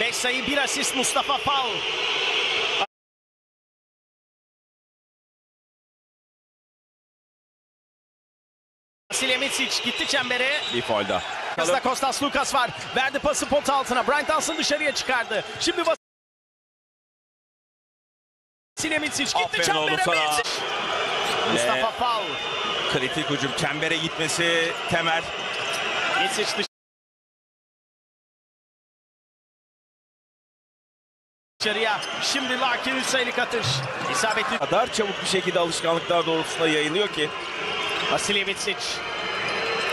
5 sayı 1 asist Mustafa Fal. Vasilya Mitsic gitti çembere. Bir foul daha. Kostas Kostas Lukas var. Verdi pası pot altına. Brian Thompson dışarıya çıkardı. Şimdi Vasilya Mitsic gitti Aferin çembere. Mustafa Fal. Kritik hücum. Çembere gitmesi temel. Mitsic dışarıya. Şimdi Larkin 3 sayılık atış. İsabetli kadar çabuk bir şekilde alışkanlıklar doğrultusunda yayılıyor ki. Vasilya Mitsic.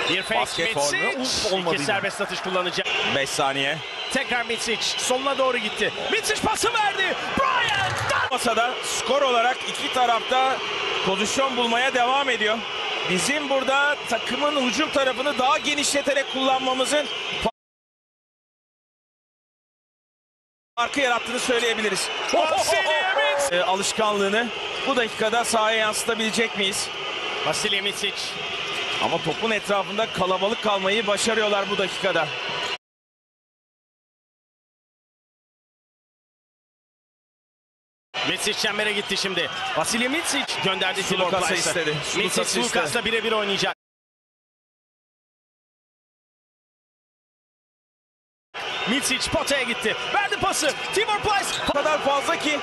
Bir fake Basket olmadı İki serbest atış kullanacak. 5 saniye. Tekrar Mitsic. Soluna doğru gitti. Mitsic pası verdi. Brian Masada skor olarak iki tarafta pozisyon bulmaya devam ediyor. Bizim burada takımın hücum tarafını daha genişleterek kullanmamızın farkı yarattığını söyleyebiliriz. Ee, alışkanlığını bu dakikada sahaya yansıtabilecek miyiz? Vasilya Mitsic. Ama topun etrafında kalabalık kalmayı başarıyorlar bu dakikada. Mitsic çembere gitti şimdi. Vasilya Mitsic gönderdi Plyce'a. istedi. Sulukas'la birebir oynayacak. Mitsic potaya gitti. Verdi pası. Timur Plyce. O kadar fazla ki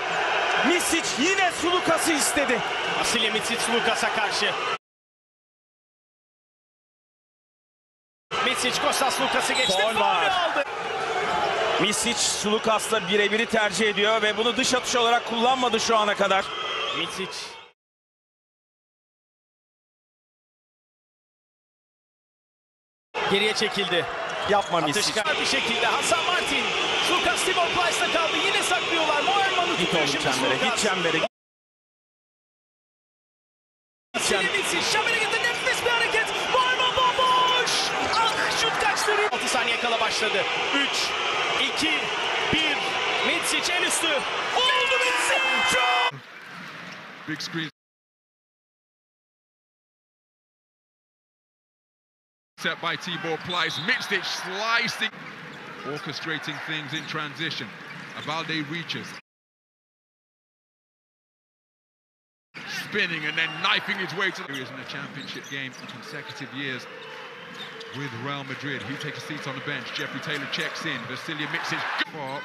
Misic yine Sulukas'ı istedi. Vasilya Mitsic Sulukas'a karşı. Mitsic Kostas Lukas'ı geçti. Faul aldı. Misic Sulukas'la birebiri tercih ediyor ve bunu dış atış olarak kullanmadı şu ana kadar. Mitsic. Geriye çekildi. Yapma Misic. Atışkar bir şekilde Hasan Martin. Lukas Timor Plyce'da kaldı. Yine saklıyorlar. Moerman'ı Git tutuyor şimdi çembere, git çembere. git Vasilya Mitsic. Şamere gitti. Nefis bir hareket. Moerman bomboş. Ah şut kaçtı. 6 saniye kala başladı. 3, 2, 1. Mitsic en üstü. Oldu Mitsic. Big screen. Set by Tibor Pleiss. Mixed slicing. Orchestrating things in transition. Abalde reaches. Spinning and then knifing his way to the... He is in a championship game in consecutive years with Real Madrid. He takes a seat on the bench. Jeffrey Taylor checks in. Vasilije Micic. Far,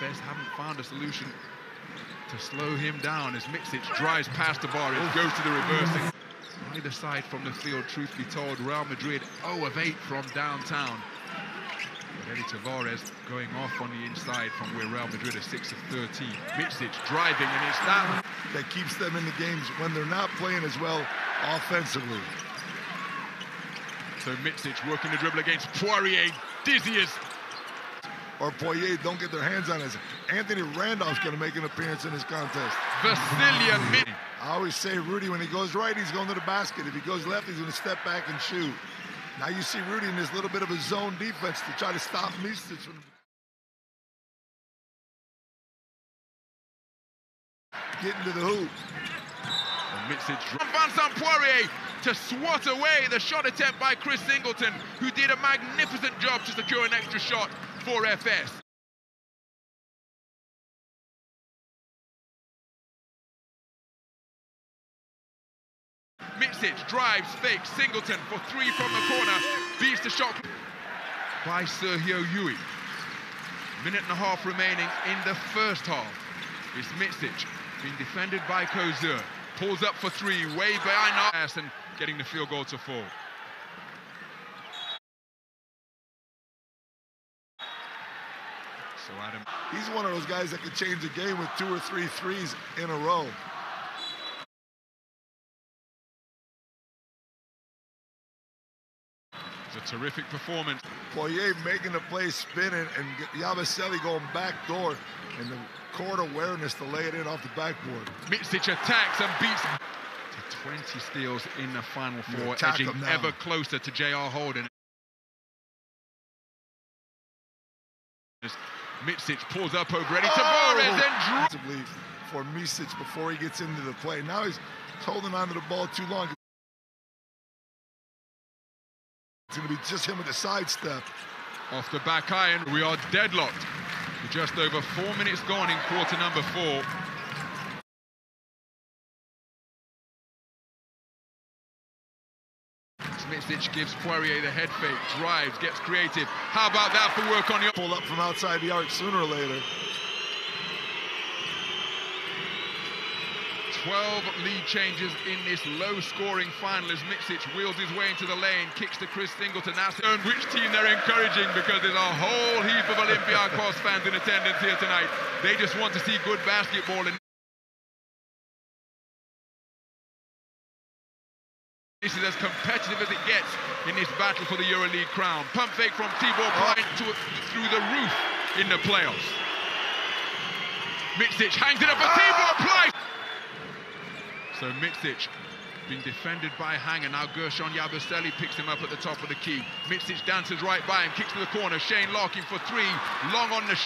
Efes haven't found a solution to slow him down as Micic drives past the bar and goes to the reversing. Either side from the field, truth be told, Real Madrid 0 of 8 from downtown. But Eddie Tavares going off on the inside from where Real Madrid are 6 of 13. Micic driving, and it's that that keeps them in the games when they're not playing as well offensively. So Micic working the dribble against Poirier. Dizzy as Or Poirier don't get their hands on it. Anthony Randolph's going to make an appearance in this contest. Vasilije Micic. I always say Rudy, when he goes right, he's going to the basket. If he goes left, he's going to step back and shoot. Now you see Rudy in this little bit of a zone defense to try to stop Micic from getting to the hoop. Vincent Poirier to swat away the shot attempt by Chris Singleton, who did a magnificent job to secure an extra shot for Efes. Micic drives, fakes, Singleton for three from the corner, beats the shot by Sergio Llull. Minute and a half remaining in the first half. It's Micic being defended by Causeur. Pulls up for three, way behind us and getting the field goal to fall. So Adam He's one of those guys that could change the game with two or three threes in a row. A terrific performance. Poirier making the play, spinning, and Yabusele going back door, and the court awareness to lay it in off the backboard. Micic attacks and beats to 20 steals in the final four, edging ever closer to J.R. Holden. Micic pulls up over Eddie oh! Tavares and. Defensively for Micic before he gets into the play. Now he's holding onto the ball too long. It's going to be just him with a sidestep. Off the back iron, we are deadlocked. With just over four minutes gone in quarter number four. Smitsic gives Poirier the head fake, drives, gets creative. How about that for work on the... Pull up from outside the arc sooner or later. 12 lead changes in this low-scoring final as Micic wheels his way into the lane, kicks to Chris Singleton. That's which team they're encouraging because there's a whole heap of Olympiacos fans in attendance here tonight. They just want to see good basketball and This is as competitive as it gets in this battle for the EuroLeague crown. Pump fake from Tibor Bryant to, through the roof in the playoffs. Micic hangs it up for Tibor. So Micic being defended by Hanga. Now Guerschon Yabusele picks him up at the top of the key. Micic dances right by him, kicks to the corner. Shane Larkin for three. Long on the...